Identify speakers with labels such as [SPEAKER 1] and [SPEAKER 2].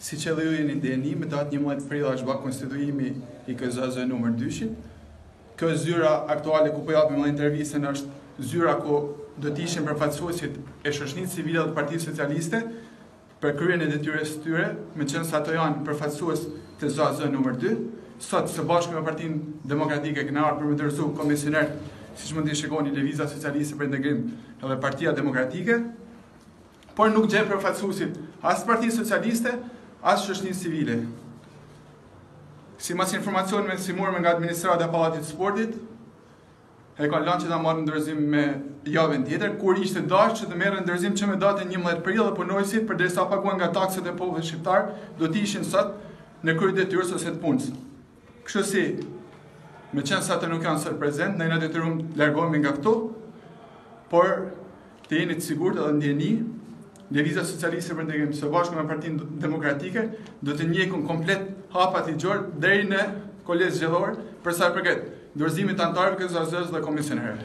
[SPEAKER 1] Siç edhe ju jeni në dijeni, me datë njëmbëdhjetë prill asht ba konstituimi i KZAZ numër dyshit. Kjo zyra aktuale ku po japim edhe intervistën është zyra ku do të ishin përfaqësuesit e shoqnisë civile dhe Partisë Socialiste për kryerjen e detyrës së tyre, meqenëse ata janë përfaqësues të ZAZ numër dy. Sot, së bashkë me Partinë Demokratike, kena ardh për me dorëzu komisionerët, siç mund t'i shikoni, Lëvizja Socialiste për Integrim dhe Partia Demokratike, Por nuk gjejmë përfaqësuesit as të Partisë Socialiste, as shoqnisë civile. Simbas informacioneve që morëm nga administrata e Pallatit të Sportit, e kanë lanë që ta marrin dorëzim në javën tjetër, kur ishte dasht që të merrnin dorëzim që me datën 11 prill dhe punonjësit përderisa paguhen nga taksat e popullit shqiptar, do të ishin sot në krye të detyrës ose të punës. Kështu që, meqenëse ata nuk janë sot prezent, ne jena detyrum të largohemi nga këtu, por të jeni të sigurt edhe në dijeni, Lëvizja Socialiste për Integrim, së bashku me Partinë Demokratike, do të ndjekim komplet hapat ligjorë deri në Kolegj Zgjedhor, për sa i përket dorëzimit të anëtarëve të KZAZ-ës dhe komisionerëve.